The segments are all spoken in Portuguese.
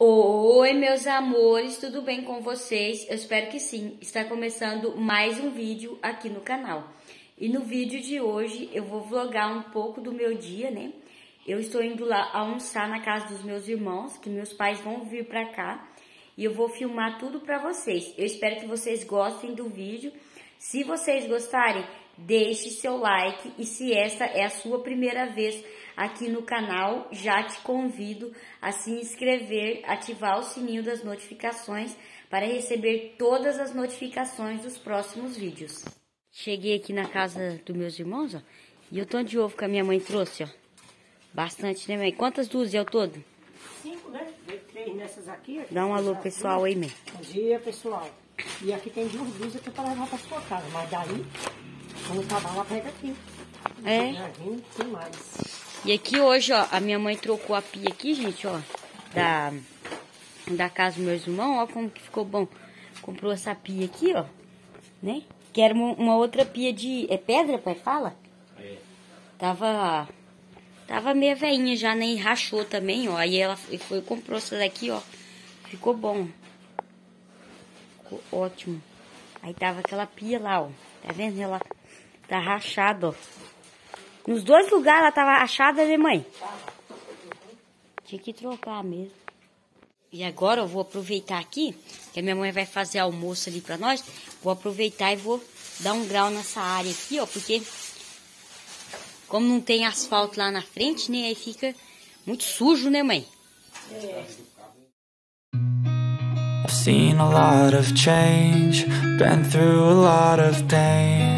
Oi, meus amores, tudo bem com vocês? Eu espero que sim. Está começando mais um vídeo aqui no canal. E no vídeo de hoje eu vou vlogar um pouco do meu dia, né? Eu estou indo lá almoçar na casa dos meus irmãos, que meus pais vão vir pra cá. E eu vou filmar tudo pra vocês. Eu espero que vocês gostem do vídeo. Se vocês gostarem, deixe seu like. E se esta é a sua primeira vez aqui no canal, já te convido a se inscrever, ativar o sininho das notificações para receber todas as notificações dos próximos vídeos. Cheguei aqui na casa dos meus irmãos, ó, e o tanto de ovo que a minha mãe trouxe, ó. Bastante, né, mãe? Quantas dúzias é o todo? Cinco, né? Dei três nessas aqui. Dá um alô pessoal aí, mãe. Bom dia, pessoal. E aqui tem duas dúzias que é para levar para sua casa. Mas daí, quando acabar, ela pega aqui. É? E aqui hoje, ó, a minha mãe trocou a pia aqui, gente, ó, da, da casa dos meus irmãos, ó como que ficou bom. Comprou essa pia aqui, ó, né? Que era uma, uma outra pia de, é pedra, pai, fala? É. Tava, tava meio veinha já, nem né? rachou também, ó. Aí ela foi comprou essa daqui, ó. Ficou bom. Ficou ótimo. Aí tava aquela pia lá, ó. Tá vendo? Ela tá rachada, ó. Nos dois lugares ela tava achada, né, mãe? Tinha que trocar mesmo. E agora eu vou aproveitar aqui, que a minha mãe vai fazer almoço ali pra nós. Vou aproveitar e vou dar um grau nessa área aqui, ó, porque como não tem asfalto lá na frente, né, aí fica muito sujo, né, mãe? I've seen a lot of change, been through a lot of pain.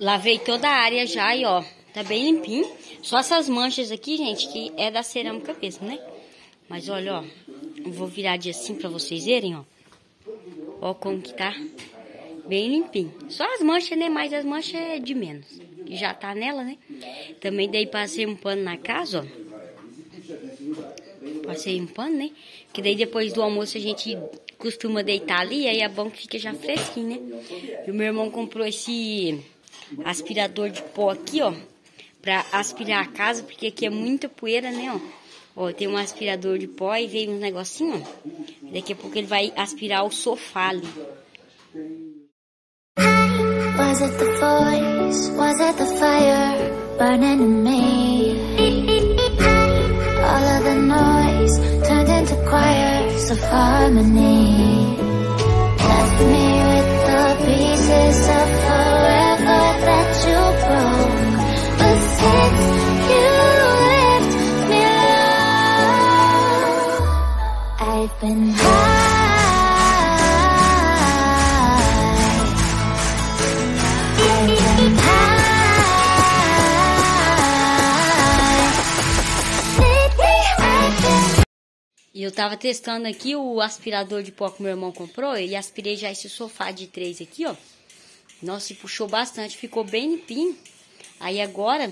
Lavei toda a área já e ó, tá bem limpinho. Só essas manchas aqui, gente, que é da cerâmica mesmo, né? Mas olha, ó, vou virar de assim pra vocês verem, ó. Ó como que tá bem limpinho. Só as manchas, né? Mas as manchas é de menos. Já tá nela, né? Também daí passei um pano na casa, ó. Passei um pano, né? Que daí depois do almoço a gente costuma deitar ali, aí é bom que fica já fresquinho, né? E o meu irmão comprou esse aspirador de pó aqui, ó, pra aspirar a casa, porque aqui é muita poeira, né, ó. Ó, tem um aspirador de pó e veio um negocinho, ó. Daqui a pouco ele vai aspirar o sofá ali. Was it the voice? Was it the fire burning in me? All of the noise turned into choirs of harmony. E eu tava testando aqui o aspirador de pó que meu irmão comprou e aspirei já esse sofá de três aqui, ó. Nossa, puxou bastante, ficou bem limpinho. Aí agora,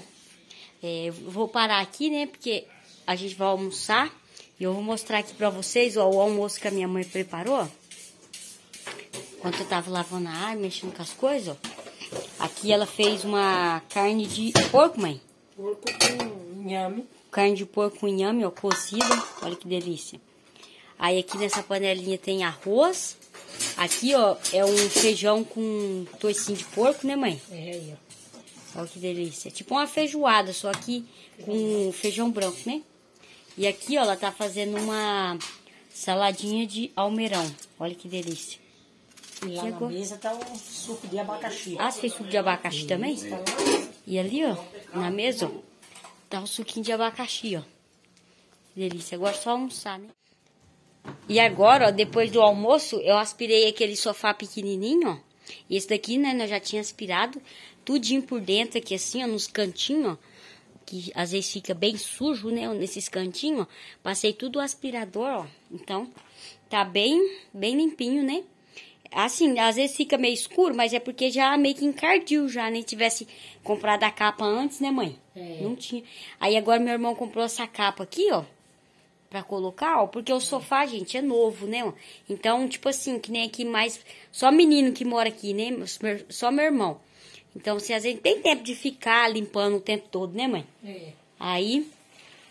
é, vou parar aqui, né, porque a gente vai almoçar. E eu vou mostrar aqui pra vocês, ó, o almoço que a minha mãe preparou, Enquanto eu tava lavando a água, mexendo com as coisas, ó. Aqui ela fez uma carne de porco, mãe. Porco com inhame carne de porco com inhame, ó, cozida. Olha que delícia. Aí aqui nessa panelinha tem arroz. Aqui, ó, é um feijão com toicinho de porco, né, mãe? É, aí, ó. Olha que delícia. Tipo uma feijoada, só que com feijão branco, né? E aqui, ó, ela tá fazendo uma saladinha de almeirão. Olha que delícia. E lá E na mesa tá o suco de abacaxi. Ah, você fez suco de abacaxi também? Lá. E ali, ó, na mesa, ó, tá o suquinho de abacaxi, ó. Delícia. Agora é só almoçar, né? E agora, ó, depois do almoço, eu aspirei aquele sofá pequenininho, ó. Esse daqui, né, nós já tinha aspirado tudinho por dentro aqui, assim, ó, nos cantinhos, ó. Que às vezes fica bem sujo, né, nesses cantinhos, ó. Passei tudo o aspirador, ó. Então, tá bem, bem limpinho, né? Assim, às vezes fica meio escuro, mas é porque já meio que encardiu já, né? Tivesse comprado a capa antes, né, mãe? É. Não tinha. Aí agora meu irmão comprou essa capa aqui, ó. Pra colocar, ó. Porque o sofá, gente, é novo, né? ó. Então, tipo assim, que nem aqui mais... Só menino que mora aqui, né? Só meu irmão. Então, se às vezes tem tempo de ficar limpando o tempo todo, né, mãe? É. Aí,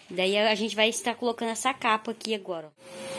daí a gente vai estar colocando essa capa aqui agora, ó.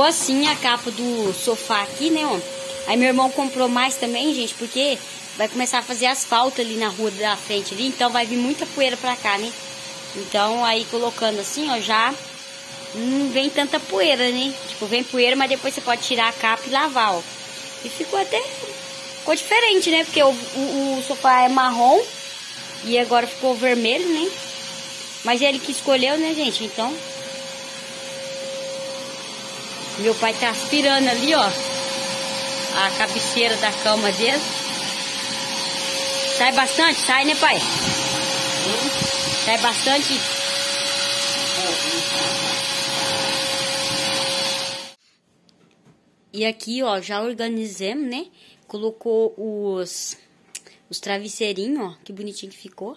Ficou assim a capa do sofá aqui, né, ó. Aí meu irmão comprou mais também, gente, porque vai começar a fazer asfalto ali na rua da frente ali, então vai vir muita poeira pra cá, né? Então aí colocando assim, ó, já não vem tanta poeira, né? Tipo, vem poeira, mas depois você pode tirar a capa e lavar, ó. E ficou até ficou diferente, né? Porque o, o, o sofá é marrom e agora ficou vermelho, né? Mas ele que escolheu, né, gente? Então meu pai tá aspirando ali, ó. A cabeceira da cama dele. Sai bastante? Sai, né, pai? Sai bastante. E aqui, ó, já organizamos, né? Colocou os, os travesseirinhos, ó. Que bonitinho que ficou.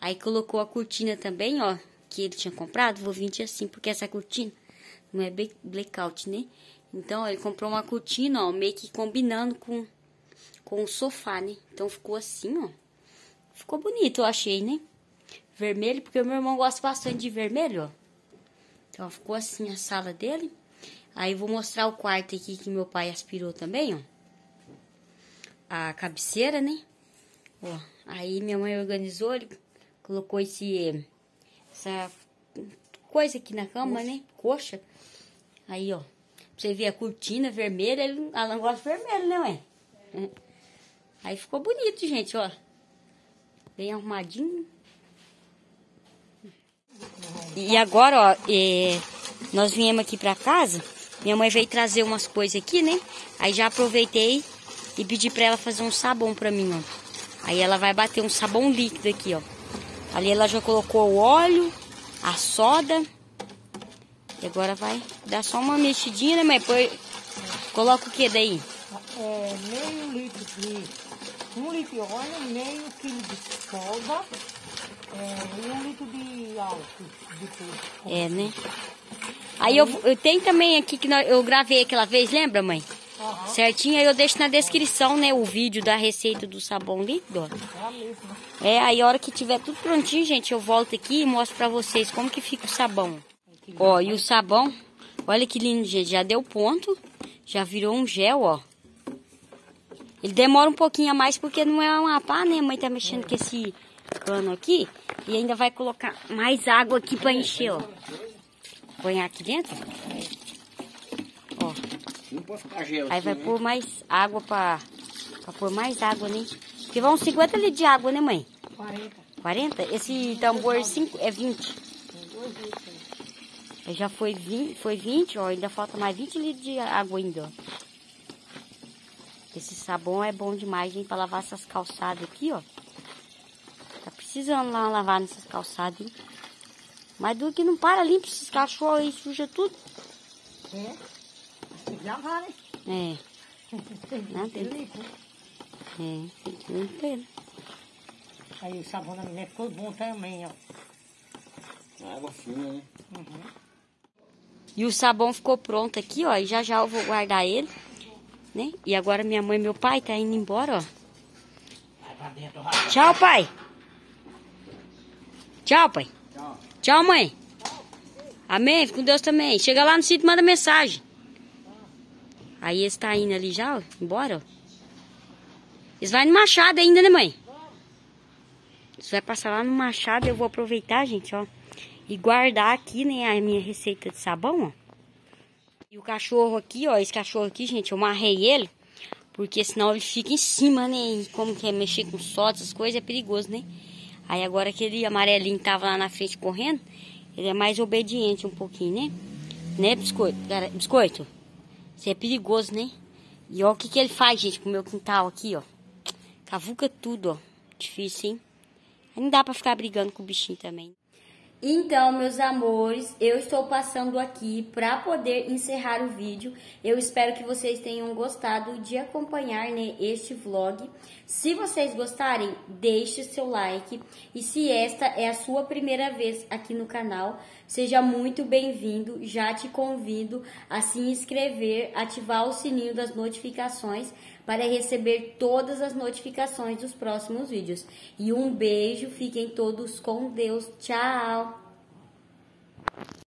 Aí colocou a cortina também, ó. Que ele tinha comprado. Vou vir assim, porque essa cortina não é blackout, né? Então, ele comprou uma cortina, ó, meio que combinando com, com o sofá, né? Então ficou assim, ó. Ficou bonito, eu achei, né? Vermelho, porque o meu irmão gosta bastante de vermelho, ó. Então ficou assim a sala dele. Aí vou mostrar o quarto aqui que meu pai aspirou também, ó. A cabeceira, né? Ó, aí minha mãe organizou, ele colocou esse essa coisa aqui na cama, né? Coxa. Aí, ó. Pra você ver a cortina vermelha, ele, Alan gosta de vermelho, né, mãe? É. Aí ficou bonito, gente, ó. Bem arrumadinho. E agora, ó, é, nós viemos aqui pra casa. Minha mãe veio trazer umas coisas aqui, né? Aí já aproveitei e pedi pra ela fazer um sabão pra mim, ó. Aí ela vai bater um sabão líquido aqui, ó. Ali ela já colocou o óleo, a soda. E agora vai dar só uma mexidinha, né, mãe? Põe- Coloca o que daí? É meio litro de. Um litro de óleo, meio quilo de soda é, e um litro de álcool de. É, né? Aí eu, eu tenho também aqui que eu gravei aquela vez, lembra, mãe? Aham. Certinho, aí eu deixo na descrição, né, o vídeo da receita do sabão líquido. É. É, aí a hora que tiver tudo prontinho, gente, eu volto aqui e mostro pra vocês como que fica o sabão. Ó, e o sabão, olha que lindo, gente, já deu ponto, já virou um gel, ó. Ele demora um pouquinho a mais porque não é uma pá, né? A mãe tá mexendo com esse cano aqui e ainda vai colocar mais água aqui pra encher, ó. Põe aqui dentro. Ó. Não pode ficar gel Aí assim, vai né? pôr mais água pra, pra pôr mais água, né? Porque vão 50 litros de água, né, mãe? 40. 40? Esse tambor cinco, é 20. Tem dois litros aí. Já foi 20, foi 20, ó, ainda falta mais 20 litros de água ainda, ó. Esse sabão é bom demais, hein, pra lavar essas calçadas aqui, ó. Tá precisando lá lavar nessas calçadas, hein. Mas do que não para, limpa esses cachorros aí, suja tudo. É. Tem que lavar, né? É, Não tem- limpo. é, tem que limpar. né? Aí o sabão da mulher ficou bom também, ó. Água fina, né? E o sabão ficou pronto aqui, ó. E já já eu vou guardar ele, né? E agora minha mãe e meu pai tá indo embora, ó. Dentro. Tchau, pai. Tchau, pai. Tchau. Tchau, mãe. Amém. Fica com Deus também. Chega lá no sítio e manda mensagem. Aí eles tá indo ali já, ó. Embora, ó. Eles vão no Machado ainda, né, mãe? Eles vai passar lá no Machado. Eu vou aproveitar, gente, ó. E guardar aqui, né, a minha receita de sabão, ó. E o cachorro aqui, ó. Esse cachorro aqui, gente, eu marrei ele. Porque senão ele fica em cima, né? E como que é mexer com sódio, essas coisas, é perigoso, né? Aí agora aquele amarelinho tava lá na frente correndo, ele é mais obediente um pouquinho, né? Né, biscoito? Cara, biscoito? Isso é perigoso, né? E ó o que que ele faz, gente, com o meu quintal aqui, ó. Cavuca tudo, ó. Difícil, hein? Não dá pra ficar brigando com o bichinho também. Então, meus amores, eu estou passando aqui para poder encerrar o vídeo. Eu espero que vocês tenham gostado de acompanhar né, este vlog. Se vocês gostarem, deixe seu like. E se esta é a sua primeira vez aqui no canal, seja muito bem-vindo. Já te convido a se inscrever, ativar o sininho das notificações para receber todas as notificações dos próximos vídeos. E um beijo, fiquem todos com Deus. Tchau!